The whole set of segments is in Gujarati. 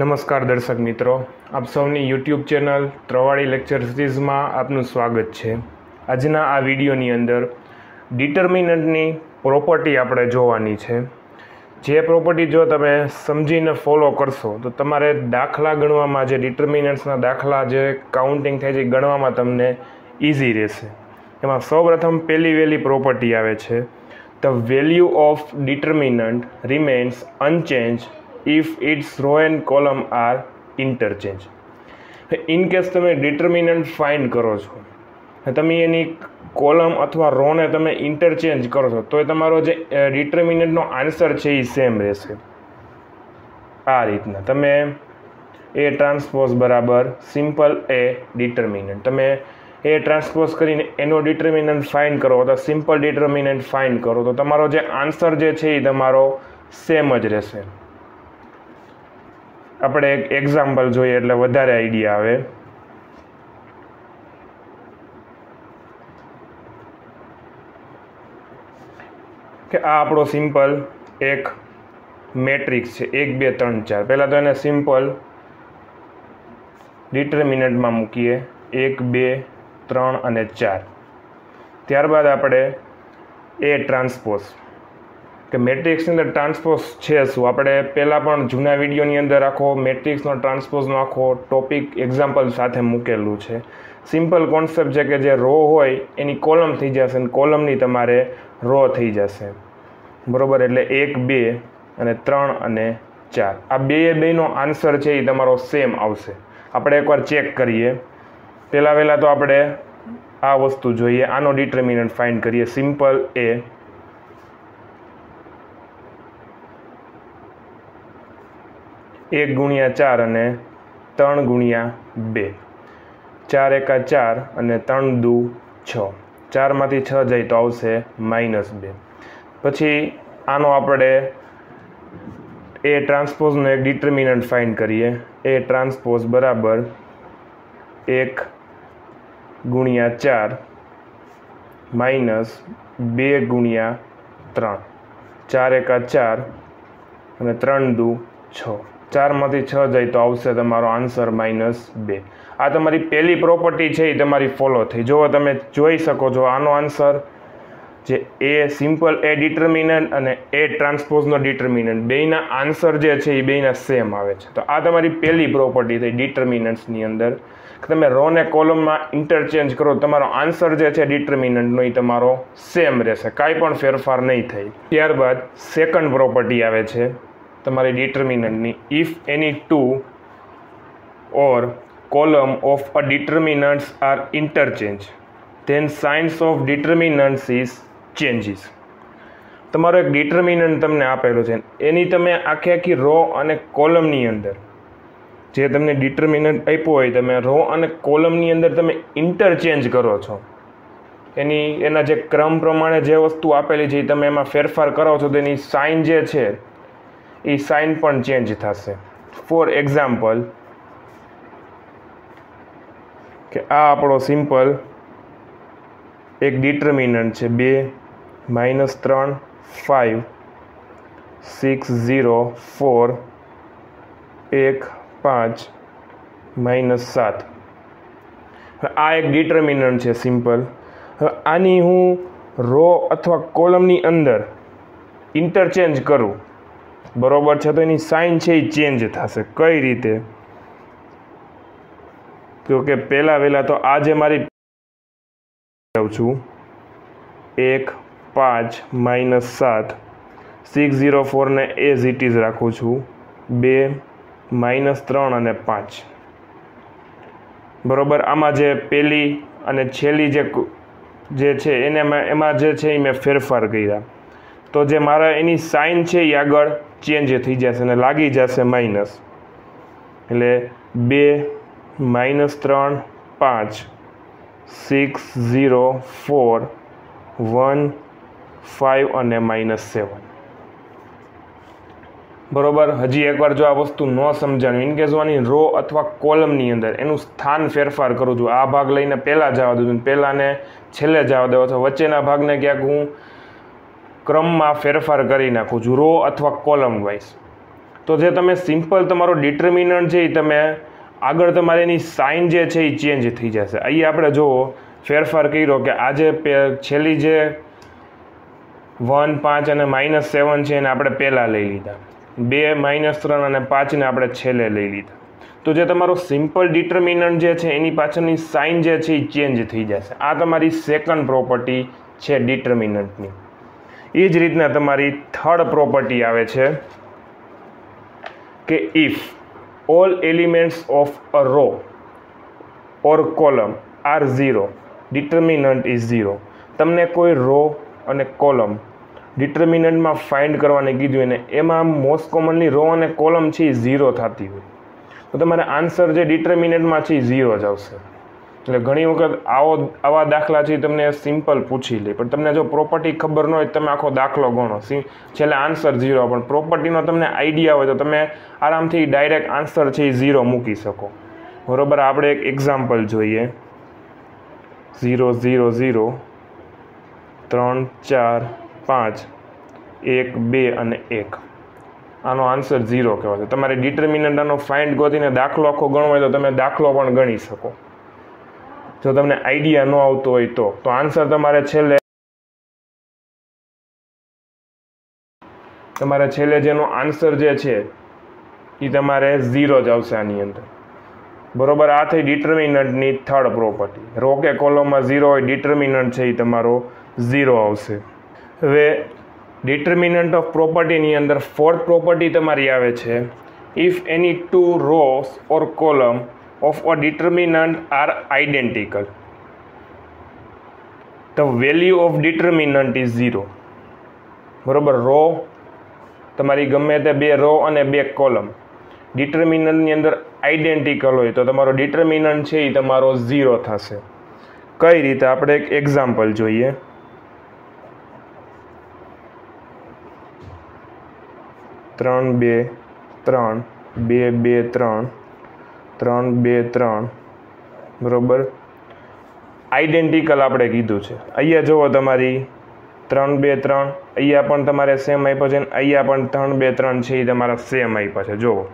નમસ્કાર દર્શક મિત્રો, આપ સૌની યુટ્યુબ ચેનલ ત્રવાડી લેક્ચર સિરીઝમાં આપનું સ્વાગત છે. આજના આ વિડીયોની અંદર ડિટર્મિનન્ટની પ્રોપર્ટી આપણે જોવાની છે. જે પ્રોપર્ટી જો તમે સમજીને ફોલો કરશો, તો તમારે દાખલા ગણવામાં જે ડિટર્મિનન્ટ્સના દાખલા, જે કાઉન્ટિંગ થાય છે ગણવામાં તમને ઇઝી રહેશે. એમાં સૌપ્રથમ પહેલી વહેલી પ્રોપર્ટી આવે છે. The value of determinant remains unchanged if its row and column are interchange in case તમે ડિટર્મિનન્ટ ફાઇન્ડ કરો છો, તમે એની કોલમ અથવા રોને તમે ઇન્ટરચેન્જ કરો છો, તો એ તમારો જે ડિટર્મિનન્ટનો આન્સર છે એ સેમ રહેશે. આ રીતના. તમે એ ટ્રાન્સપોઝ બરાબર સિમ્પલ એ ડિટર્મિનન્ટ તમે એ ટ્રાન્સપોઝ કરીને એનો ડિટર્મિનન્ટ ફાઇન્ડ કરો તો સિમ્પલ ડિટર્મિનન્ટ ફાઇન્ડ કરો, તો તમારો જે આન્સર જે છે એ તમારો સેમ જ રહેશે. આપણે એક એક્ઝામ્પલ જોઈએ એટલે વધારે આઈડિયા આવે. કે આ આપણો સિમ્પલ એક મેટ્રિક્સ છે, એક, બે, ત્રણ, ચાર. પહેલાં તો એને સિમ્પલ ડિટર્મિનન્ટમાં મૂકીએ. એક, બે, ત્રણ અને ચાર. ત્યારબાદ આપણે એ ટ્રાન્સપોઝ કે મેટ્રિક્સની અંદર ટ્રાન્સપોઝ છે શું? આપણે પહેલાં પણ જૂના વિડીયોની અંદર આખો મેટ્રિક્સનો ટ્રાન્સપોઝનો આખો ટોપિક એક્ઝામ્પલ સાથે મૂકેલું છે. સિમ્પલ કોન્સેપ્ટ છે કે જે રો હોય, એની કોલમ થઈ જશે અને કોલમની તમારે રો થઈ જશે. બરાબર? એટલે એક, બે અને ત્રણ અને ચાર. આ બે બેનો આન્સર છે એ તમારો સેમ આવશે. આપણે એકવાર ચેક કરીએ. પહેલાં વહેલાં તો આપણે આ વસ્તુ જોઈએ, આનો ડિટર્મિનન્ટ ફાઇન્ડ કરીએ. સિમ્પલ એ એક ગુણ્યા ચાર અને ત્રણ ગુણ્યા બે. ચાર એકા ચાર અને ત્રણ દુ છ. ચારમાંથી છ જાય તો આવશે માઇનસ બે. પછી આનો આપણે એ ટ્રાન્સપોઝનો એક ડિટર્મિનન્ટ ફાઇન્ડ કરીએ. એ ટ્રાન્સપોઝ બરાબર એક ગુણ્યા ચાર માઇનસ બે ગુણ્યા ત્રણ. ચાર એકા ચાર અને ત્રણ દુ છ. ચારમાંથી છ જાય તો આવશે તમારો આન્સર માઇનસ બે. આ તમારી પહેલી પ્રોપર્ટી છે, એ તમારી ફોલો થઈ. જો તમે જોઈ શકો છો, આનો આન્સર જે એ સિમ્પલ એ ડિટર્મિનન્ટ અને એ ટ્રાન્સપોઝનો ડિટર્મિનન્ટ બેયના આન્સર જે છે, એ બેયના સેમ આવે છે. તો આ તમારી પહેલી પ્રોપર્ટી થઈ ડિટર્મિનન્ટ્સની અંદર. તમે રો ને કોલમમાં ઇન્ટરચેન્જ કરો, તમારો આન્સર જે છે ડિટર્મિનન્ટનો એ તમારો સેમ રહેશે. કાંઈ પણ ફેરફાર નહીં થાય. ત્યારબાદ સેકન્ડ પ્રોપર્ટી આવે છે. તમારી ડિટર્મિનન્ટની if any two or column of a determinants are interchange then signs of determinants is changes તમારો એક ડિટર્મિનન્ટ તમને આપેલો છે. એની તમે આખી આખી રો અને કોલમની અંદર, જે તમને ડિટર્મિનન્ટ આપ્યો હોય, તમે રો અને કોલમની અંદર તમે ઇન્ટરચેન્જ કરો છો. એની, એના જે ક્રમ પ્રમાણે જે વસ્તુ આપેલી છે, એ તમે એમાં ફેરફાર કરો છો તેની સાઇન જે છે એ સાઇન પણ ચેન્જ થશે. ફોર એક્ઝામ્પલ કે આ આપણો સિમ્પલ એક ડિટર્મિનન્ટ છે. બે માઇનસ ત્રણ ફાઇવ સિક્સ ઝીરો ફોર એક, પાંચ માઇનસ સાત. આ એક ડિટર્મિનન્ટ છે સિમ્પલ આની હું રો અથવા કોલમની અંદર ઇન્ટરચેન્જ કરું. બરોબર છે, તો એની સાઇન છે એ ચેન્જ થશે. કઈ રીતે? તો કે પહેલાં વહેલાં તો આજે મારી જાઉં છું. એક, પાંચ માઇનસ સાત સિક્સ ઝીરો ફોરને એઝ ઇટ ઇઝ રાખું છું. બે માઇનસ ત્રણ અને પાંચ. બરોબર? આમાં જે પહેલી અને છેલ્લી જે જે છે, એને એમાં જે છે એ મેં ફેરફાર કર્યા. તો જે મારા એની સાઇન છે એ આગળ ચેન્જ થઈ જશે અને લાગી જશે માઇનસ એટલે બે માઇનસ ત્રણ, પાંચ. Six zero four one five અને માઇનસ સેવન બરોબર? હજી એકવાર જો આ વસ્તુ ન સમજાણું ઇન કેસ આની રો અથવા કોલમની અંદર એનું સ્થાન ફેરફાર કરું છું, આ ભાગ લઈને પહેલાં જવા દઉં છું, પહેલાંને છેલ્લે જવા દઉં અથવા વચ્ચેના ભાગને ક્યાંક હું ક્રમમાં ફેરફાર કરી નાખું છું રો અથવા કોલમ વાઇઝ તો જે તમે સિમ્પલ તમારો ડિટર્મિનન્ટ છે એ તમે આગળ તમારે એની સાઇન જે છે એ ચેન્જ થઈ જશે. અહીં આપણે જુઓ, ફેરફાર કર્યો કે આજે છેલ્લી જે વન પાંચ અને માઇનસ સેવન છે એને આપણે પહેલાં લઈ લીધા. બે માઇનસ ત્રણ અને પાંચને આપણે છેલ્લે લઈ લીધા. તો જે તમારો સિમ્પલ ડિટર્મિનન્ટ જે છે એની પાછળની સાઇન જે છે એ ચેન્જ થઈ જશે. આ તમારી સેકન્ડ પ્રોપર્ટી છે ડિટર્મિનન્ટની એ જ રીતના તમારી થર્ડ પ્રોપર્ટી આવે છે કે if all elements of a row or column are zero determinant is zero તમને કોઈ રો અને કોલમ ડિટર્મિનન્ટમાં ફાઇન્ડ કરવાને કીધું અને એમાં મોસ્ટ કોમનલી રો અને કોલમ છે એ ઝીરો થતી હોય. તો તમારે આન્સર જે ડિટર્મિનન્ટમાં છે એ ઝીરો જ આવશે. એટલે ઘણી વખત આવો આવા દાખલાથી તમને સિમ્પલ પૂછી લે. પણ તમને જો પ્રોપર્ટી ખબર ન હોય તમે આખો દાખલો ગણો. છેલ્લે આન્સર ઝીરો પણ પ્રોપર્ટીનો તમને આઈડિયા હોય તો તમે આરામથી ડાયરેક્ટ આન્સર છે એ ઝીરો મૂકી શકો. બરોબર? આપણે એક એક્ઝામ્પલ જોઈએ. ઝીરો ઝીરો ઝીરો ત્રણ, ચાર, પાંચ. એક, બે અને એક. આનો આન્સર ઝીરો કહેવાય તમારે ડિટર્મિનન્ટ આનો ફાઇન્ડ ગોતીને દાખલો આખો ગણવો હોય તો તમે દાખલો પણ ગણી શકો. જો તમને આઈડિયા ન આવતો હોય તો તો આન્સર તમારે છેલ્લે તમારે છેલ્લે જેનો આન્સર જે છે એ તમારે ઝીરો જ આવશે આની અંદર. બરોબર, આ થઈ ડિટર્મિનન્ટની થર્ડ પ્રોપર્ટી. રો કે કોલમમાં ઝીરો હોય, ડિટર્મિનન્ટ છે એ તમારો ઝીરો આવશે. હવે, ડિટર્મિનન્ટ ઓફ પ્રોપર્ટીની અંદર ફોર્થ પ્રોપર્ટી તમારી આવે છે. If any two rows or column of a determinant are identical the value of determinant is zero બરોબર? રો તમારી ગમે તે બે રો અને બે કોલમ ડિટર્મિનન્ટની અંદર આઇડેન્ટિકલ હોય તો તમારો ડિટર્મિનન્ટ છે એ તમારો ઝીરો થશે. કઈ રીતે? આપણે એક એક્ઝામ્પલ જોઈએ. ત્રણ બે ત્રણ, બે બે ત્રણ. ત્રણ, બે, ત્રણ. બરાબર? આઈડેન્ટિકલ આપણે કીધું છે. અહીંયા જુઓ તમારી. ત્રણ, બે, ત્રણ. અહીંયા પણ તમારે સેમ આપ્યો છે અહીંયા પણ ત્રણ, બે, ત્રણ છે એ તમારા સેમ આપ્યા છે. જુઓ.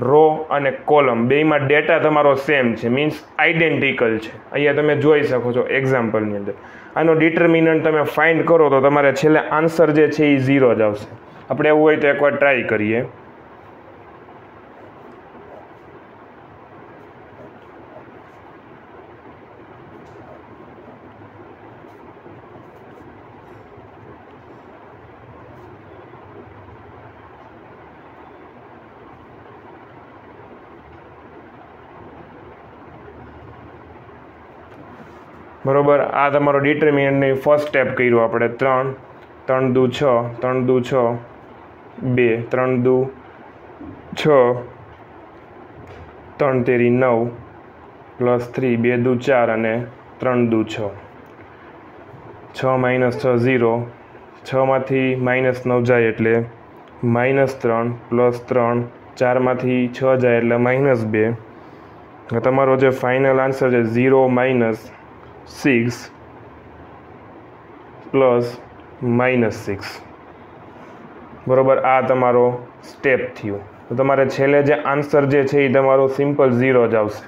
રો અને કોલમ બેમાં ડેટા તમારો સેમ છે. મીન્સ આઈડેન્ટિકલ છે. અહીંયા તમે જોઈ શકો છો એક્ઝામ્પલની અંદર. આનો ડિટર્મિનન્ટ તમે ફાઇન્ડ કરો તો તમારે છેલ્લે આન્સર જે છે એ ઝીરો જ આવશે. આપણે એવું હોય તો એકવાર ટ્રાય કરીએ. બરોબર? આ તમારો ડિટર્મિનન્ટની ફર્સ્ટ સ્ટેપ કર્યું આપણે. ત્રણ ત્રણ દુ છ, ત્રણ દુ છ, બે, ત્રણ દુ છ, ત્રણ તેરી નવ, પ્લસ થ્રી, બે દુ ચાર અને ત્રણ દુ છ. છ માઇનસ છ ઝીરો. છમાંથી માઇનસ નવ જાય એટલે માઇનસ ત્રણ, પ્લસ ત્રણ ચારમાંથી છ જાય એટલે માઇનસ બે. તમારો જે ફાઇનલ આન્સર છે, zero minus six plus minus six બરાબર, આ તમારો સ્ટેપ થયો. તો તમારે છેલ્લે જે આન્સર જે છે એ તમારો સિમ્પલ ઝીરો જ આવશે.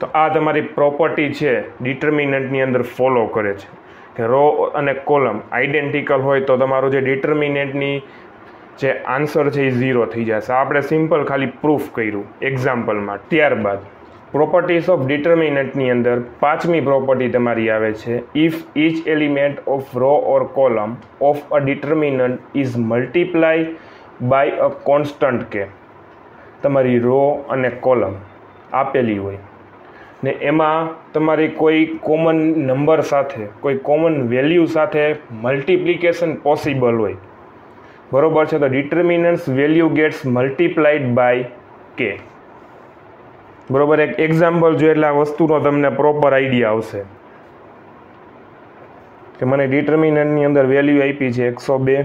તો આ તમારી પ્રોપર્ટી છે ડિટર્મિનન્ટની અંદર ફોલો કરે છે. કે રો અને કોલમ આઈડેન્ટિકલ હોય તો તમારું જે ડિટર્મિનન્ટની જે આન્સર છે એ ઝીરો થઈ જશે. આપણે સિમ્પલ ખાલી પ્રૂફ કર્યું એક્ઝામ્પલમાં ત્યારબાદ પ્રોપર્ટીઝ ઓફ ડિટર્મિનન્ટની અંદર પાંચમી પ્રોપર્ટી તમારી આવે છે. If each element of row or column of a determinant is multiply by a constant k તમારી રો અને કોલમ આપેલી હોય. ને એમાં તમારી કોઈ કોમન નંબર સાથે, કોઈ કોમન વેલ્યુ સાથે મલ્ટિપ્લિકેશન પોસિબલ હોય. બરોબર છે? તો determinants value gets multiplied by k બરોબર, એક એક્ઝામ્પલ જોઈએ એટલે આ વસ્તુનો તમને પ્રોપર આઈડિયા આવશે. કે મને ડિટર્મિનન્ટની અંદર વેલ્યુ આપી છે એકસો બે,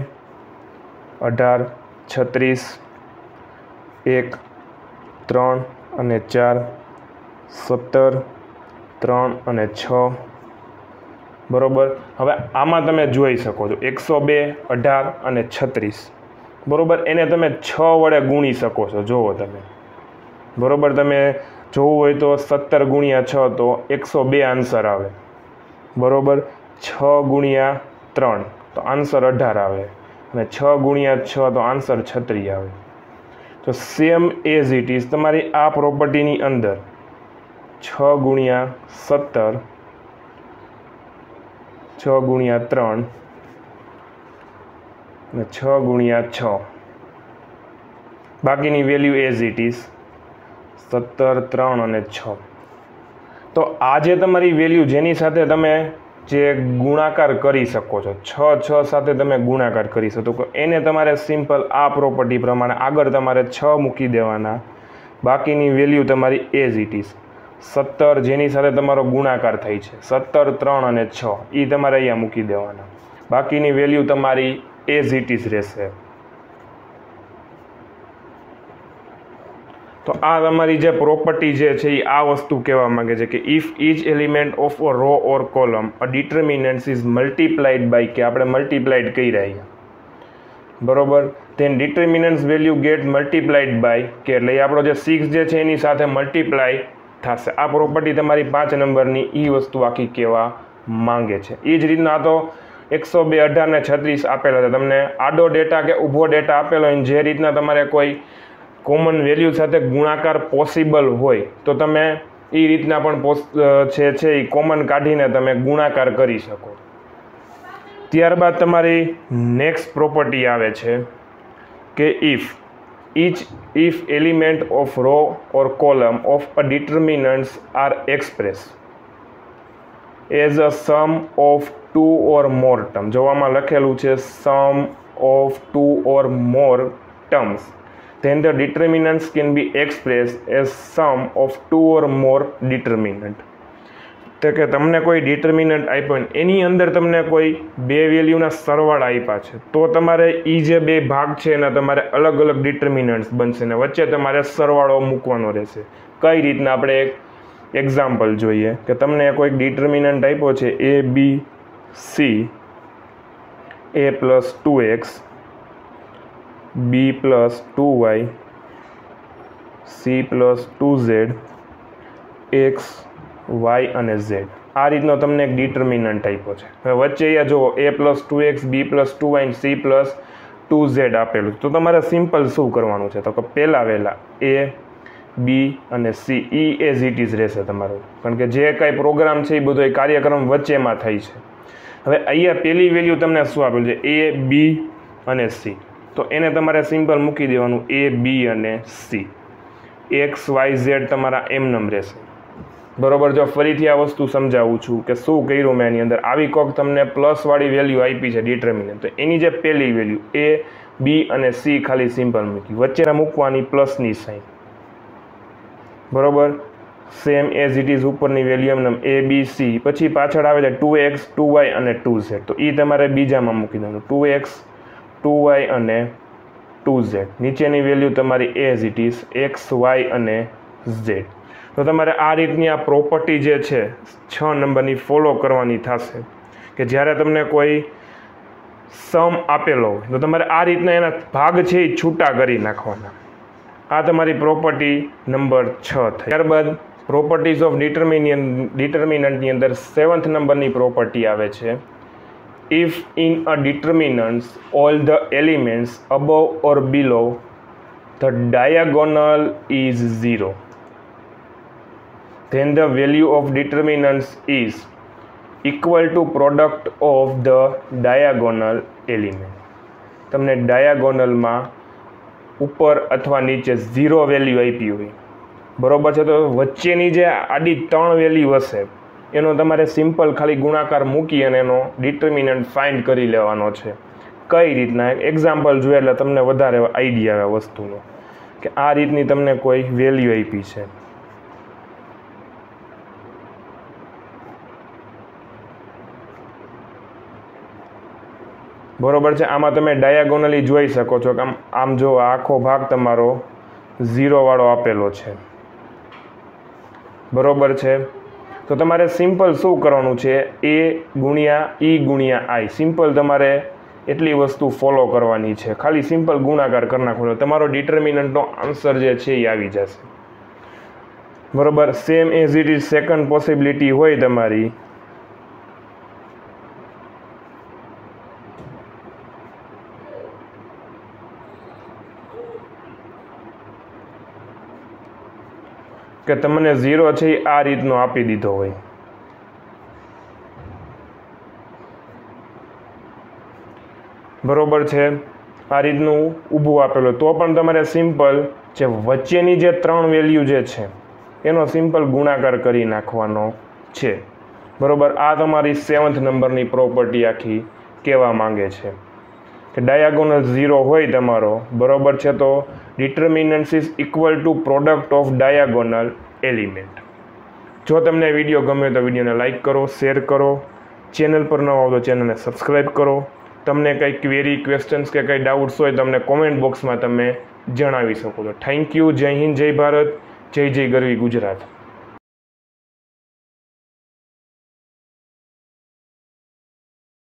અઢાર, છત્રીસ, એક, ત્રણ અને ચાર, સત્તર, ત્રણ અને છ. બરોબર? હવે આમાં તમે જોઈ શકો છો, એકસો બે, અઢાર અને છત્રીસ. બરોબર? એને તમે છ વડે ગુણી શકો છો, જુઓ તમે. બરોબર, તમે જોવું હોય તો સત્તર ગુણ્યા છ તો એકસો બે આન્સર આવે. બરોબર? છ ગુણ્યા ત્રણ તો આન્સર અઢાર આવે. અને છ ગુણ્યા છ તો આન્સર છત્રીસ આવે. તો સેમ એઝ ઇટ ઇઝ તમારી આ પ્રોપર્ટીની અંદર છ ગુણ્યા સત્તર, છ ગુણ્યા ત્રણ, અને છ ગુણ્યા છ. બાકીની વેલ્યુ એઝ ઇટ ઇઝ સત્તર, ત્રણ અને છ. તો આ જે તમારી વેલ્યુ જેની સાથે તમે જે ગુણાકાર કરી શકો છો, છ છ સાથે તમે ગુણાકાર કરી શકો એને તમારે સિમ્પલ આ પ્રોપર્ટી પ્રમાણે આગળ તમારે છ મૂકી દેવાના. બાકીની વેલ્યુ તમારી એઝ ઇટ ઇઝ સત્તર જેની સાથે તમારો ગુણાકાર થાય છે, સત્તર, ત્રણ અને છ એ તમારે અહીંયા મૂકી દેવાના. બાકીની વેલ્યુ તમારી એઝ ઇટ ઇઝ રહેશે. તો આ તમારી જે પ્રોપર્ટી જે છે એ આ વસ્તુ કહેવા માંગે છે કે if each element of a row or column a determinants is multiplied by k આપણે મલ્ટીપ્લાઇડ કહી રહ્યા બરોબર? Then determinants value get multiplied by k એટલે એ આપણો જે સિક્સ જે છે એની સાથે મલ્ટીપ્લાય થશે. આ પ્રોપર્ટી તમારી પાંચ નંબરની એ વસ્તુ આખી કહેવા માંગે છે. એ જ રીતના તો એકસો બે, અઢાર ને છત્રીસ આપેલા છે. તમને આડો ડેટા કે ઊભો ડેટા આપેલો હોય જે રીતના તમારે કોઈ કોમન વેલ્યુ સાથે ગુણાકાર પોસિબલ હોય તો તમે એ રીતના પણ પોસ છે એ કોમન કાઢીને તમે ગુણાકાર કરી શકો ત્યારબાદ તમારી નેક્સ્ટ પ્રોપર્ટી આવે છે કે if each if element of row or column of a determinants are expressed as a sum of two or more term જોવામાં લખેલું છે sum of two or more terms then the determinants can be expressed as sum of two or more determinant. તો કે તમને કોઈ ડિટર્મિનન્ટ આપ્યો ને એની અંદર તમને કોઈ બે વેલ્યુના સરવાળા આપ્યા છે, તો તમારે એ જે બે ભાગ છે એના તમારે અલગ અલગ ડિટર્મિનન્ટ્સ બનશે ને વચ્ચે તમારે સરવાળો મૂકવાનો રહેશે. કઈ રીતના આપણે એક એક્ઝામ્પલ જોઈએ કે તમને કોઈક ડિટર્મિનન્ટ આપ્યો છે a b c a plus two x b plus two y c plus two z x y અને ઝેડ આ રીતનો તમને એક ડિટર્મિનન્ટ આપ્યો છે. હવે વચ્ચે અહીંયા જુઓ a plus two x b plus two y c plus two z આપેલું તો તમારે સિમ્પલ શું કરવાનું છે? તો કે પહેલાં વહેલા એ બી અને સી ઈ એઝ ઇટ ઇઝ રહેશે તમારું. કારણ કે જે કાંઈ પ્રોગ્રામ છે એ બધો એ કાર્યક્રમ વચ્ચેમાં થાય છે. હવે અહીંયા પહેલી વેલ્યુ તમને શું આપેલું છે? એ બી અને સી તો એને તમારે સિમ્પલ મૂકી દેવાનું એ, બી અને સી. એક્સ વાય ઝેડ તમારા એમ નમ રહેશે. બરોબર, જો ફરીથી આ વસ્તુ સમજાવું છું કે શું કર્યું મેં એની અંદર. આવી કોક તમને પ્લસવાળી વેલ્યુ આપી છે ડિટર્મિનન્ટ તો એની જે પહેલી વેલ્યુ એ, બી અને સી ખાલી સિમ્પલ મૂકી. વચ્ચે મૂકવાની પ્લસની સાઈન બરોબર? સેમ એઝ ઇટ ઇઝ ઉપરની વેલ્યુ એમ એ, બી, સી. પછી પાછળ આવે છે ટુ એક્સ ટુ વાય અને ટુ ઝેડ તો એ તમારે બીજામાં મૂકી દેવાનું. ટુ એક્સ ટુ વાય અને ટુ ઝેડ. નીચેની વેલ્યુ તમારી as it is x y અને ઝેડ. તો તમારે આ રીતની આ પ્રોપર્ટી જે છે, છ નંબરની ફોલો કરવાની થશે. કે જ્યારે તમને કોઈ સમ આપેલો હોય, તો તમારે આ રીતના એના ભાગ છે એ છૂટા કરી નાખવાના. આ તમારી પ્રોપર્ટી નંબર છ થઈ. ત્યારબાદ પ્રોપર્ટીઝ ઓફ ડિટર્મિનિયન ડિટર્મિનન્ટની અંદર સેવન્થ નંબરની પ્રોપર્ટી આવે છે. If in a determinants all the elements above or below the diagonal is zero then the value of determinants is equal to product of the diagonal element તમને ડાયાગોનલમાં ઉપર અથવા નીચે ઝીરો વેલ્યુ આપી હોય બરોબર છે તો વચ્ચેની જે આડી ત્રણ વેલ્યુ હશે એનો તમારે સિમ્પલ ખાલી ગુણાકાર મૂકી અને એનો ડિટર્મિનન્ટ ફાઇન્ડ કરી લેવાનો છે. કઈ રીતના? એક્ઝામ્પલ જોઈએ એટલે તમને વધારે આઈડિયા આવે વસ્તુનો. કે આ રીતની તમને કોઈ વેલ્યુ આપી છે. બરોબર છે? આમાં તમે ડાયાગોનલી જોઈ શકો છો કે આમ આમ જો આખો ભાગ તમારો ઝીરોવાળો આપેલો છે. બરોબર છે? તો તમારે સિમ્પલ શું કરવાનું છે? એ ગુણ્યા ઈ ગુણ્યા આઈ સિમ્પલ તમારે એટલી વસ્તુ ફોલો કરવાની છે. ખાલી સિમ્પલ ગુણાકાર કરી નાખવાનો તમારો ડિટર્મિનન્ટનો આન્સર જે છે એ આવી જશે. બરોબર? Same as it is second possibility હોય તમારી. કે તમને ઝીરો છે એ આ રીતનો આપી દીધો હોય. બરોબર છે? આ રીતનું ઊભું આપેલું. તો પણ તમારે સિમ્પલ જે વચ્ચેની જે ત્રણ વેલ્યુ જે છે, એનો સિમ્પલ ગુણાકાર કરી નાખવાનો છે. બરોબર? આ તમારી સેવન્થ નંબરની પ્રોપર્ટી આખી કહેવા માંગે છે. કે ડાયાગોનલ ઝીરો હોય તમારો, બરાબર છે તો determinants is equal to product of diagonal element જો તમને વીડિયો ગમે તો વિડીયોને લાઇક કરો શેર કરો ચેનલ પર ન આવો તો ચેનલને સબસ્ક્રાઈબ કરો. તમને કંઈ ક્વેરી ક્વેશ્ચન્સ કે કંઈ ડાઉટ્સ હોય તમને કોમેન્ટ બોક્સમાં તમે જણાવી શકો છો. થેન્ક યુ જય હિન્દ, જય ભારત, જય જય ગરવી ગુજરાત.